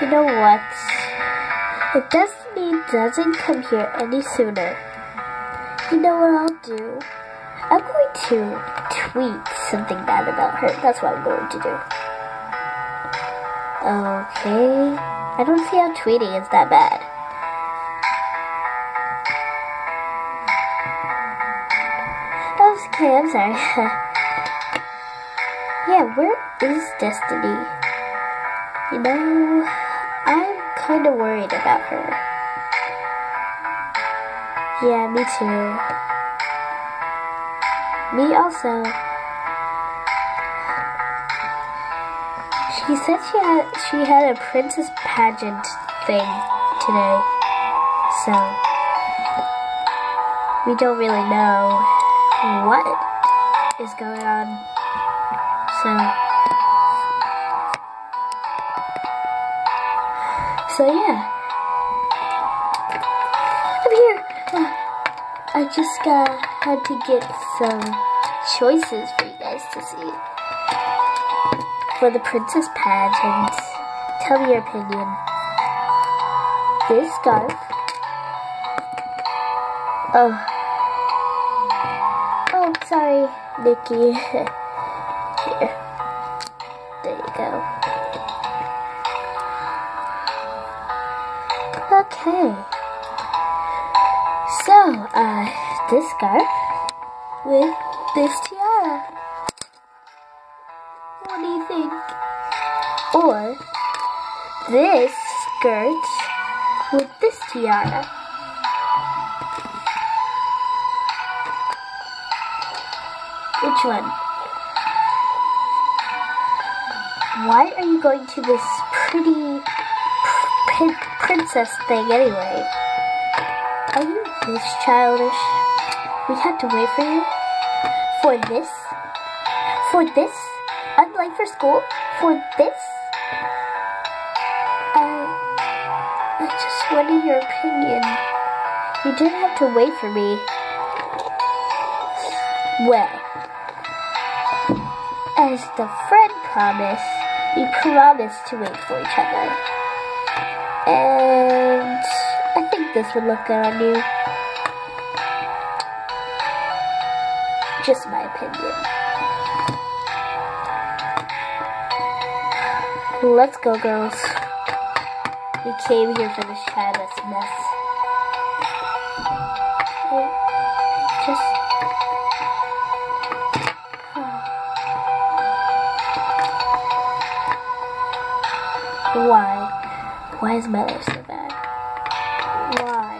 You know what? If Destiny doesn't come here any sooner, you know what I'll do? I'm going to tweet something bad about her. That's what I'm going to do. Okay. I don't see how tweeting is that bad. Okay, I'm sorry. yeah, where is Destiny? You know, I'm kind of worried about her. Yeah, me too. Me also. She said she had she had a princess pageant thing today. So we don't really know what is going on. So So yeah. Here. Uh, I just got had to get some choices for you guys to see for the princess pageant. Tell me your opinion. This scarf. Oh. Oh, sorry, Nikki. Here. There you go. Okay. So, uh, this scarf with this tiara. What do you think? Or this skirt with this tiara. Which one? Why are you going to this pretty pr princess thing anyway? Are you this childish? We had to wait for you? For this? For this? I'm for school? For this? Uh, I just wanted your opinion. You didn't have to wait for me. Well, as the friend promised, we promised to wait for each other. And I think this would look good on you. Just my opinion. Let's go, girls. We came here for this childless mess. Just Why? Why is my life so bad? Why?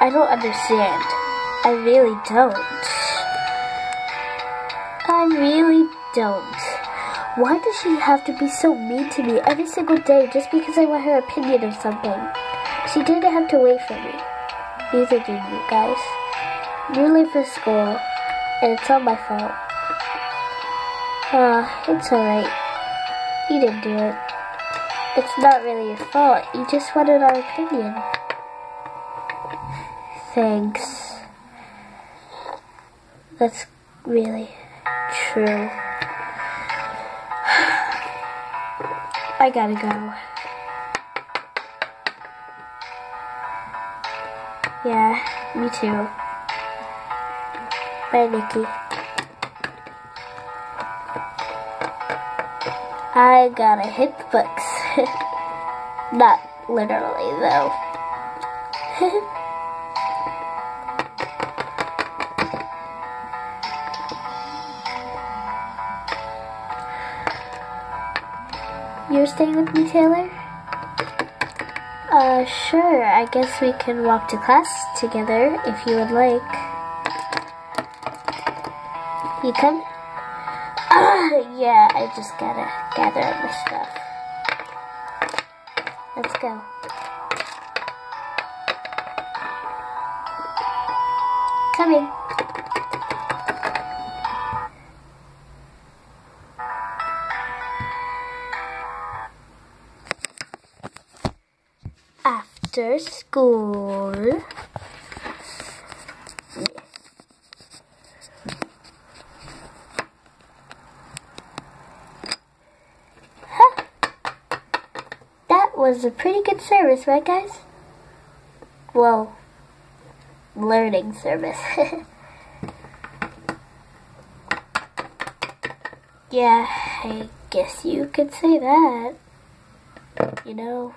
I don't understand. I really don't. I really don't. Why does she have to be so mean to me every single day just because I want her opinion or something? She didn't have to wait for me. Neither did you guys. You're late for school, and it's all my fault. Ah, it's alright. You didn't do it. It's not really your fault. You just wanted our opinion. Thanks. That's really true. I gotta go. Yeah, me too. Bye, Nikki. I gotta hit the books. Not literally, though. You're staying with me, Taylor? Uh, sure. I guess we can walk to class together if you would like. You come? Ah, yeah, I just gotta gather up my stuff. Let's go. Coming. After school. Was a pretty good service, right guys? Well, learning service. yeah, I guess you could say that. You know.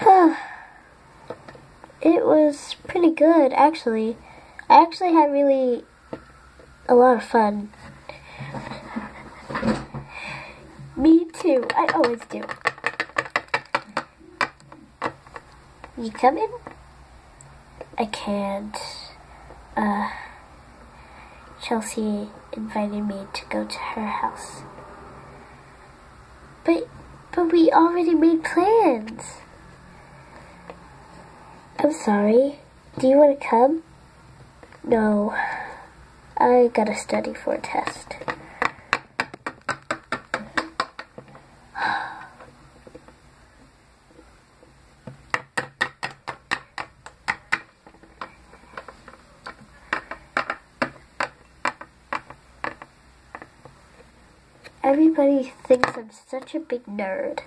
it was pretty good, actually. I actually had really a lot of fun. I always do. You coming? I can't. Uh, Chelsea invited me to go to her house. But, but we already made plans. I'm sorry. Do you want to come? No. I gotta study for a test. Everybody thinks I'm such a big nerd.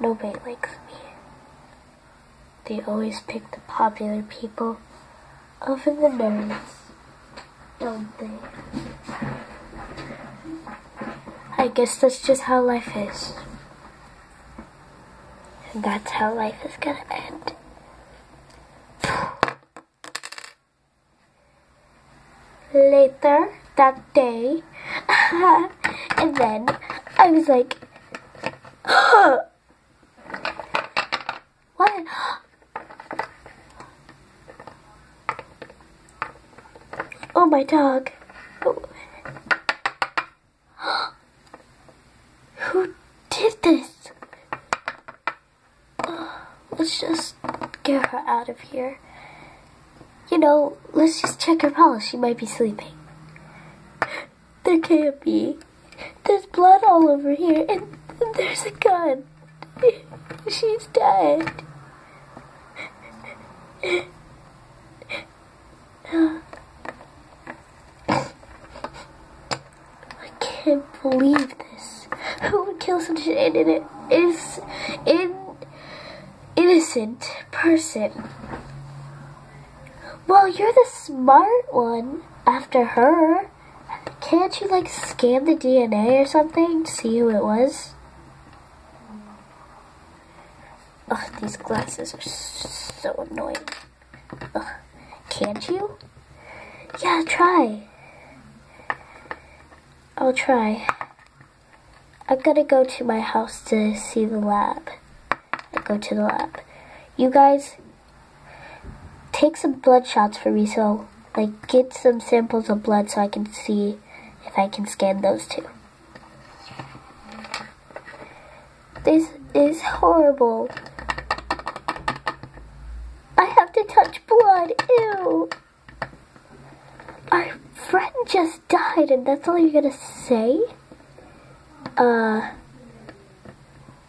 Nobody likes me. They always pick the popular people over the nerds, don't they? I guess that's just how life is. And that's how life is gonna end. Later that day, and then I was like, what? Oh, my dog. Oh. Who did this? Let's just get her out of here. You know, let's just check her pulse. She might be sleeping. There can't be. There's blood all over here, and, there's a gun. She's dead. I can't believe this. Who would kill such an innocent, in innocent person? Well, you're the smart one after her. Can't you like scan the DNA or something to see who it was? Ugh, these glasses are so annoying. Ugh, can't you? Yeah, try. I'll try. I gotta go to my house to see the lab. I go to the lab. You guys, take some blood shots for me so, like, get some samples of blood so I can see if I can scan those two. This is horrible. I have to touch blood. Ew. Our friend just died and that's all you're gonna say? Uh.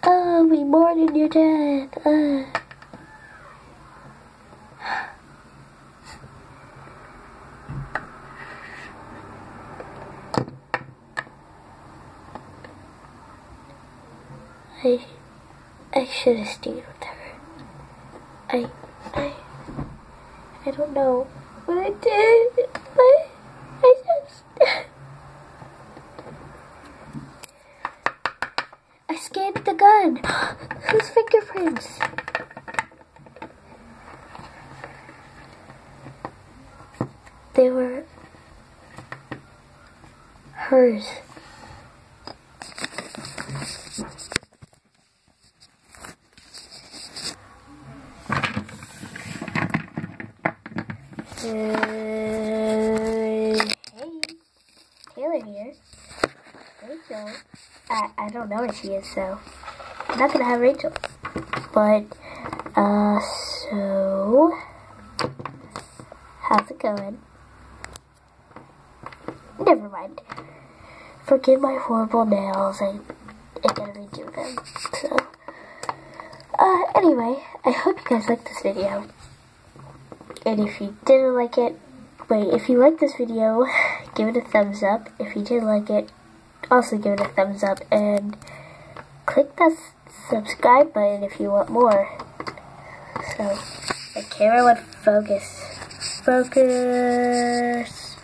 Uh, we mourn in your death. Uh. I, I should have stayed with her. I, I, I don't know what I did. I, I just, I scanned the gun. Whose fingerprints? They were hers. Uh, hey, Taylor here. Rachel. I, I don't know where she is, so I'm not gonna have Rachel. But, uh, so, how's it going? Never mind. Forgive my horrible nails. I, I gotta redo them. So, uh, anyway, I hope you guys liked this video. And if you didn't like it, wait, if you like this video, give it a thumbs up. If you did like it, also give it a thumbs up and click that subscribe button if you want more. So, the camera would focus. Focus.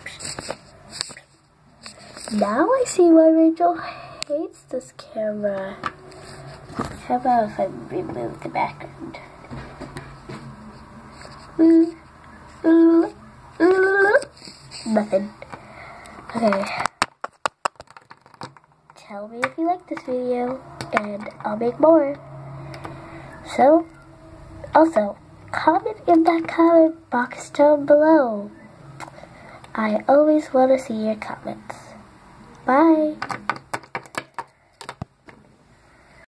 Now I see why Rachel hates this camera. How about if I remove the background? Nothing. Okay. Tell me if you like this video, and I'll make more. So, also, comment in that comment box down below. I always want to see your comments. Bye.